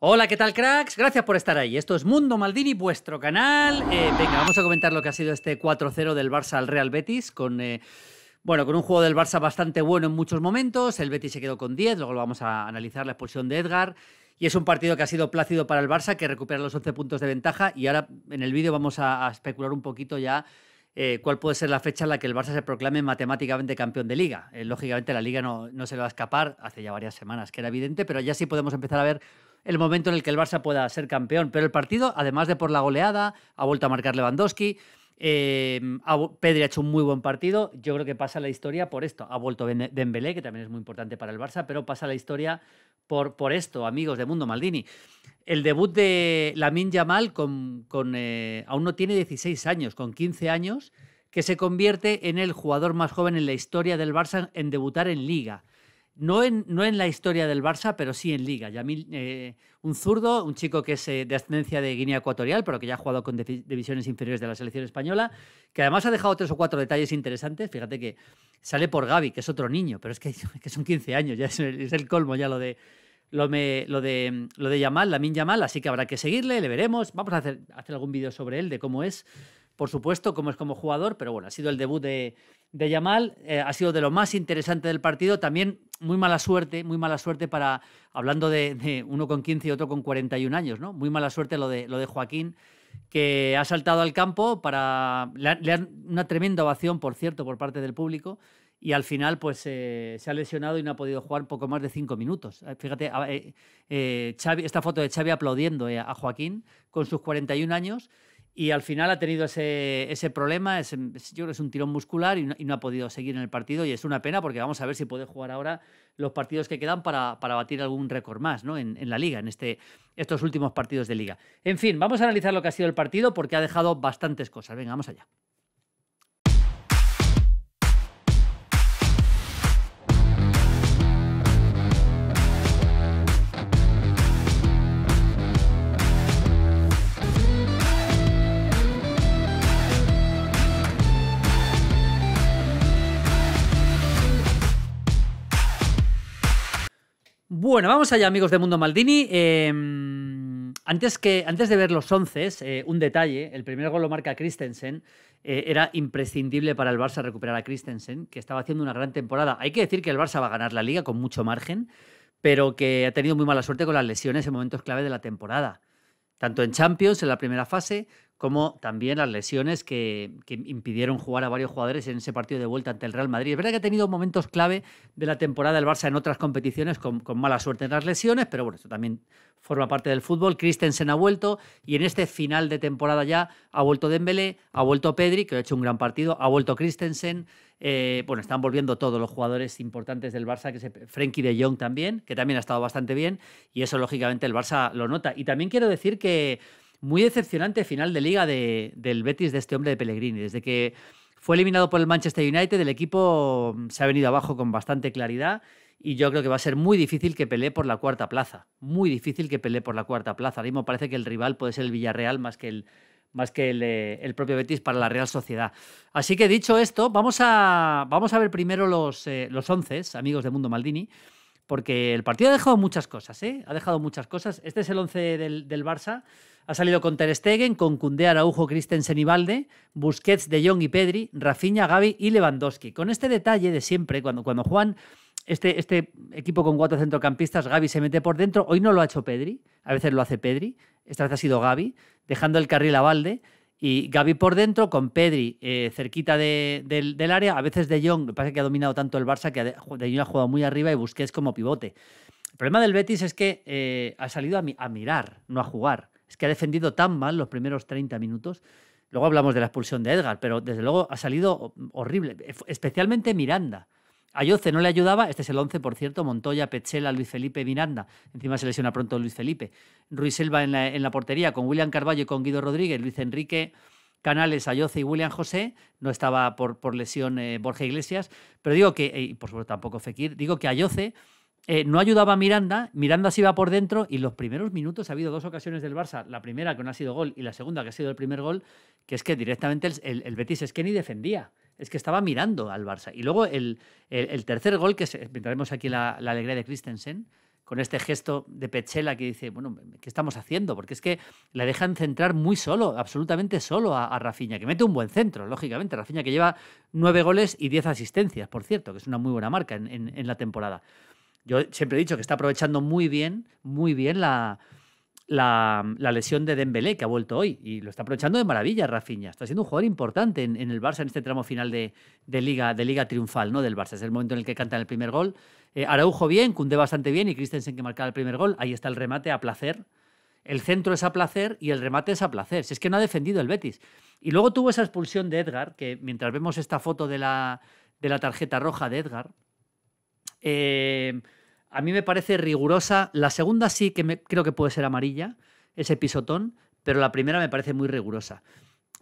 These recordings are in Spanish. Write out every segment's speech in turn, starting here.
Hola, ¿qué tal cracks? Gracias por estar ahí. Esto es Mundo Maldini, vuestro canal. Eh, venga, vamos a comentar lo que ha sido este 4-0 del Barça al Real Betis con... Eh, bueno, con un juego del Barça bastante bueno en muchos momentos. El Betis se quedó con 10, luego lo vamos a analizar la expulsión de Edgar. Y es un partido que ha sido plácido para el Barça, que recupera los 11 puntos de ventaja. Y ahora en el vídeo vamos a, especular un poquito ya eh, cuál puede ser la fecha en la que el Barça se proclame matemáticamente campeón de liga. lógicamente la liga no, no se le va a escapar, hace ya varias semanas que era evidente, pero ya sí podemos empezar a ver el momento en el que el Barça pueda ser campeón. Pero el partido, además de por la goleada, ha vuelto a marcar Lewandowski. Eh, Pedri ha hecho un muy buen partido. Yo creo que pasa la historia por esto. Ha vuelto Dembélé, que también es muy importante para el Barça, pero pasa la historia por, por esto, amigos de Mundo Maldini. El debut de Lamin Yamal con, eh, aún no tiene 16 años, con 15 años, que se convierte en el jugador más joven en la historia del Barça en debutar en Liga. No en, no en la historia del Barça, pero sí en Liga. Yamil, eh, un zurdo, un chico que es eh, de ascendencia de Guinea Ecuatorial, pero que ya ha jugado con divisiones inferiores de la selección española, que además ha dejado tres o cuatro detalles interesantes. Fíjate que sale por Gaby, que es otro niño, pero es que, que son 15 años, ya es, el colmo ya lo de, lo, me, lo de lo de Yamal, Lamin Yamal, así que habrá que seguirle, le veremos. Vamos a hacer, hacer algún vídeo sobre él, de cómo es por supuesto, como es como jugador, pero bueno, ha sido el debut de, de Yamal, eh, ha sido de lo más interesante del partido, también muy mala suerte, muy mala suerte para, hablando de, uno con 15 y otro con 41 años, ¿no? Muy mala suerte lo de, lo de Joaquín, que ha saltado al campo para, le, una tremenda ovación, por cierto, por parte del público, y al final pues eh, se ha lesionado y no ha podido jugar poco más de cinco minutos. Eh, fíjate, esta foto de Xavi aplaudiendo a Joaquín con sus 41 años y al final ha tenido ese, ese problema, yo creo que es un tirón muscular y no, ha podido seguir en el partido y es una pena porque vamos a ver si puede jugar ahora los partidos que quedan para, para batir algún récord más ¿no? en, en, la liga, en este, estos últimos partidos de liga. En fin, vamos a analizar lo que ha sido el partido porque ha dejado bastantes cosas. Venga, vamos allá. Bueno, vamos allá, amigos de Mundo Maldini. Em, antes, que, antes de ver los once, eh, un detalle. El primer gol lo marca Christensen. Eh, era imprescindible para el Barça recuperar a Christensen, que estaba haciendo una gran temporada. Hay que decir que el Barça va a ganar la liga con mucho margen, pero que ha tenido muy mala suerte con las lesiones en momentos clave de la temporada. Tanto en Champions, en la primera fase, como también las lesiones que, impidieron jugar a varios jugadores en ese partido de vuelta ante el Real Madrid. Es verdad que ha tenido momentos clave de la temporada del Barça en otras competiciones con, mala suerte en las lesiones, pero bueno, esto también forma parte del fútbol. Christensen ha vuelto y en este final de temporada ya ha vuelto Dembélé, ha vuelto Pedri, que ha hecho un gran partido, ha vuelto Christensen. Eh, bueno, están volviendo todos los jugadores importantes del Barça, que es Frenkie de Jong también, que también ha estado bastante bien, y eso lógicamente el Barça lo nota. Y también quiero decir que muy decepcionante final de liga del Betis de este hombre de Pellegrini. Desde que fue eliminado por el Manchester United, el equipo mm, se ha venido abajo con bastante claridad y yo creo que va a ser muy difícil que pelee por la cuarta plaza. Muy difícil que pelee por la cuarta plaza. Ahora mismo parece que el rival puede ser el Villarreal más que el, más que el, eh, propio Betis para la Real Sociedad. Así que dicho esto, vamos a, vamos a ver primero los, eh, los once, amigos de Mundo Maldini, porque el partido ha dejado muchas cosas, ¿eh? Ha dejado muchas cosas. Este es el once del, del Barça. Ha salido con Ter Stegen, con Koundé, Araujo, Christensen y Valde, Busquets, De Jong y Pedri, Rafinha, Gaby y Lewandowski. Con este detalle de siempre, cuando, cuando juegan este, este equipo con cuatro centrocampistas, Gaby se mete por dentro. Hoy no lo ha hecho Pedri, a veces lo hace Pedri, esta vez ha sido Gaby, dejando el carril a Valde. Y Gaby por dentro, con Pedri eh, cerquita del, área. A veces De Jong, parece que ha dominado tanto el Barça que De Jong ha jugado muy arriba y Busquets como pivote. El problema del Betis es que eh, ha salido a mirar, no a jugar es que ha defendido tan mal los primeros 30 minutos. Luego hablamos de la expulsión de Edgar, pero desde luego ha salido horrible, especialmente Miranda. A Yoce no le ayudaba, este es el 11, por cierto, Montoya, Pechela, Luis Felipe, Miranda. Encima se lesiona pronto Luis Felipe. Ruiz Silva en la, portería, con William Carballo y con Guido Rodríguez, Luis Enrique, Canales, Ayoce y William José. No estaba por, por lesión eh, Borja Iglesias, pero digo que, y por supuesto tampoco Fekir, digo que Ayoce eh, no ayudaba a Miranda, Miranda se iba por dentro y los primeros minutos ha habido dos ocasiones del Barça, la primera que no ha sido gol y la segunda que ha sido el primer gol, que es que directamente el, Betis es que ni defendía, es que estaba mirando al Barça. Y luego el, tercer gol, que entraremos aquí la, la alegría de Christensen, con este gesto de Pechela que dice, bueno, ¿qué estamos haciendo? Porque es que le dejan centrar muy solo, absolutamente solo a, a Rafinha, que mete un buen centro, lógicamente. Rafinha que lleva nueve goles y diez asistencias, por cierto, que es una muy buena marca en, la temporada. Yo siempre he dicho que está aprovechando muy bien, muy bien la, la, lesión de Dembélé, que ha vuelto hoy, y lo está aprovechando de maravilla Rafinha. Está siendo un jugador importante en, el Barça en este tramo final de, liga, de liga triunfal ¿no? del Barça. Es el momento en el que cantan el primer gol. Eh, Araujo bien, Cundé bastante bien y Christensen que marcaba el primer gol. Ahí está el remate a placer. El centro es a placer y el remate es a placer. Si es que no ha defendido el Betis. Y luego tuvo esa expulsión de Edgar, que mientras vemos esta foto de la, de la tarjeta roja de Edgar, eh, a mí me parece rigurosa. La segunda sí que creo que puede ser amarilla, ese pisotón, pero la primera me parece muy rigurosa.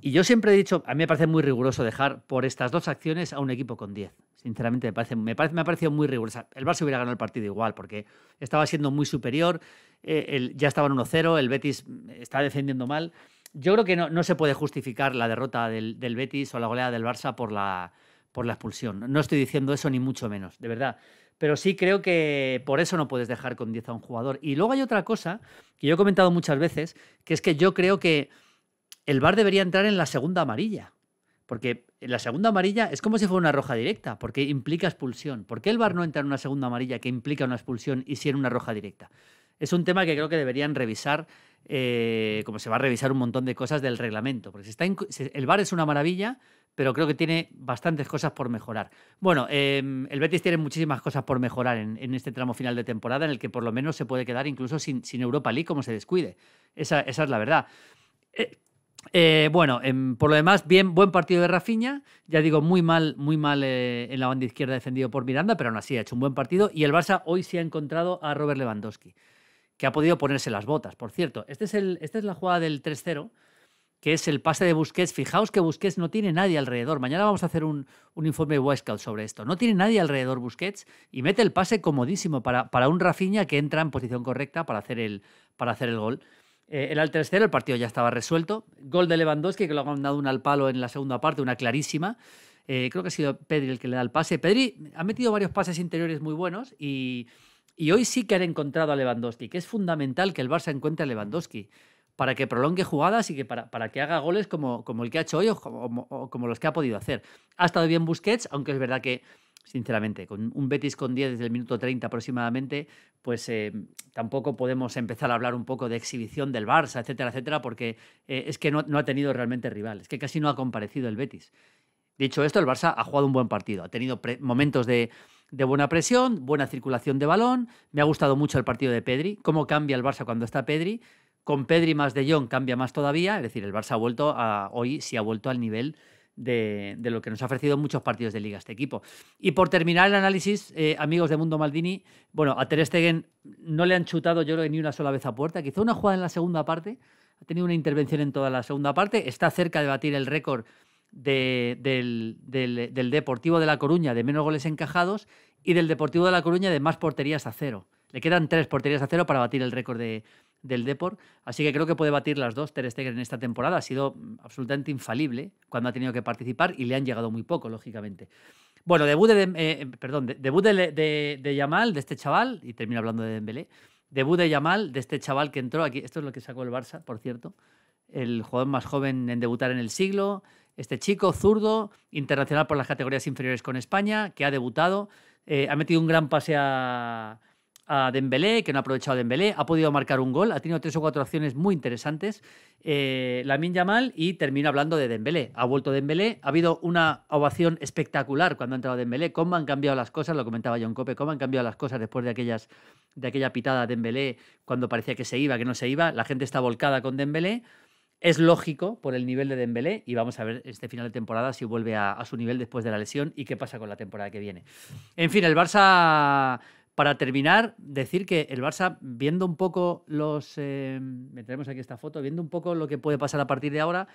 Y yo siempre he dicho, a mí me parece muy riguroso dejar por estas dos acciones a un equipo con 10. Sinceramente, me, parece, me, parece, me ha parecido muy rigurosa. El Barça hubiera ganado el partido igual, porque estaba siendo muy superior, eh, ya estaba en 1-0, el Betis estaba defendiendo mal. Yo creo que no, no se puede justificar la derrota del, del, Betis o la goleada del Barça por la, por la expulsión. No estoy diciendo eso ni mucho menos, de verdad. Pero sí creo que por eso no puedes dejar con 10 a un jugador. Y luego hay otra cosa que yo he comentado muchas veces, que es que yo creo que el VAR debería entrar en la segunda amarilla. Porque la segunda amarilla es como si fuera una roja directa, porque implica expulsión. ¿Por qué el VAR no entra en una segunda amarilla que implica una expulsión y si en una roja directa? Es un tema que creo que deberían revisar, eh, como se va a revisar un montón de cosas del reglamento. Porque está el VAR es una maravilla, pero creo que tiene bastantes cosas por mejorar. Bueno, em, el Betis tiene muchísimas cosas por mejorar en, este tramo final de temporada, en el que por lo menos se puede quedar incluso sin, Europa League como se descuide. Esa, es la verdad. Eh, eh, bueno, em, por lo demás, bien, buen partido de Rafinha. Ya digo, muy mal, muy mal en la banda izquierda defendido por Miranda, pero aún así ha hecho un buen partido. Y el Barça hoy sí ha encontrado a Robert Lewandowski, que ha podido ponerse las botas. Por cierto, este es esta es la jugada del 3-0 que es el pase de Busquets. Fijaos que Busquets no tiene nadie alrededor. Mañana vamos a hacer un, informe de Westcott sobre esto. No tiene nadie alrededor Busquets y mete el pase comodísimo para, un Rafinha que entra en posición correcta para hacer el, para hacer el gol. Eh, era el 3-0, el partido ya estaba resuelto. Gol de Lewandowski, que lo han dado un al palo en la segunda parte, una clarísima. Eh, creo que ha sido Pedri el que le da el pase. Pedri ha metido varios pases interiores muy buenos y, y hoy sí que han encontrado a Lewandowski, que es fundamental que el Barça encuentre a Lewandowski para que prolongue jugadas y que para, para que haga goles como, como, el que ha hecho hoy o como, los que ha podido hacer. Ha estado bien Busquets, aunque es verdad que, sinceramente, con un Betis con 10 desde el minuto 30 aproximadamente, pues eh, tampoco podemos empezar a hablar un poco de exhibición del Barça, etcétera, etcétera, porque eh, es que no, ha tenido realmente rival, es que casi no ha comparecido el Betis. Dicho esto, el Barça ha jugado un buen partido, ha tenido momentos de, de buena presión, buena circulación de balón. Me ha gustado mucho el partido de Pedri, cómo cambia el Barça cuando está Pedri. Con Pedri más de Jong cambia más todavía, es decir, el Barça ha vuelto a, hoy sí ha vuelto al nivel de, lo que nos ha ofrecido muchos partidos de liga este equipo. Y por terminar el análisis, eh, amigos de Mundo Maldini, bueno, a Ter Stegen no le han chutado yo creo ni una sola vez a puerta, que hizo una jugada en la segunda parte, ha tenido una intervención en toda la segunda parte, está cerca de batir el récord del, del, Deportivo de La Coruña de menos goles encajados y del Deportivo de La Coruña de más porterías a cero. Le quedan tres porterías a cero para batir el récord de, del Deport, así que creo que puede batir las dos Ter Stegen en esta temporada. Ha sido absolutamente infalible cuando ha tenido que participar y le han llegado muy poco, lógicamente. Bueno, debut de, eh, perdón, debut de, de, de, Yamal, de este chaval, y termino hablando de Dembélé, debut de Yamal, de este chaval que entró aquí, esto es lo que sacó el Barça, por cierto, el jugador más joven en debutar en el siglo, este chico zurdo, internacional por las categorías inferiores con España, que ha debutado, eh, ha metido un gran pase a, a Dembélé, que no ha aprovechado Dembélé, ha podido marcar un gol, ha tenido tres o cuatro acciones muy interesantes, eh, Lamin Yamal, y termina hablando de Dembélé. Ha vuelto Dembélé, ha habido una ovación espectacular cuando ha entrado Dembélé, cómo han cambiado las cosas, lo comentaba John Cope, cómo han cambiado las cosas después de, aquellas, de aquella pitada de Dembélé, cuando parecía que se iba, que no se iba, la gente está volcada con Dembélé, es lógico por el nivel de Dembélé y vamos a ver este final de temporada si vuelve a, a, su nivel después de la lesión y qué pasa con la temporada que viene. En fin, el Barça para terminar, decir que el Barça, viendo un poco los. Eh, meteremos aquí esta foto, viendo un poco lo que puede pasar a partir de ahora,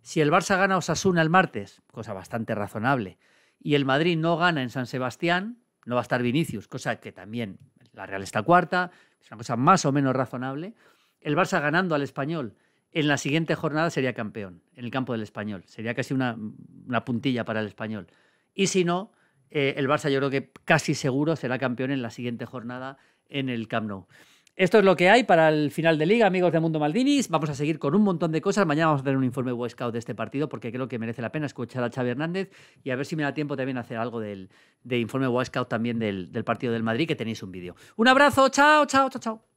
si el Barça gana Osasuna el martes, cosa bastante razonable, y el Madrid no gana en San Sebastián, no va a estar Vinicius, cosa que también la Real está cuarta, es una cosa más o menos razonable. El Barça ganando al español en la siguiente jornada sería campeón, en el campo del español. Sería casi una, puntilla para el español. Y si no, eh, el Barça yo creo que casi seguro será campeón en la siguiente jornada en el Camp Nou. Esto es lo que hay para el final de liga, amigos de Mundo Maldinis. Vamos a seguir con un montón de cosas. Mañana vamos a tener un informe Boy Scout de este partido porque creo que merece la pena escuchar a Xavi Hernández y a ver si me da tiempo también hacer algo del, de informe Boy Scout también del, del partido del Madrid, que tenéis un vídeo. Un abrazo, chao, chao, chao, chao.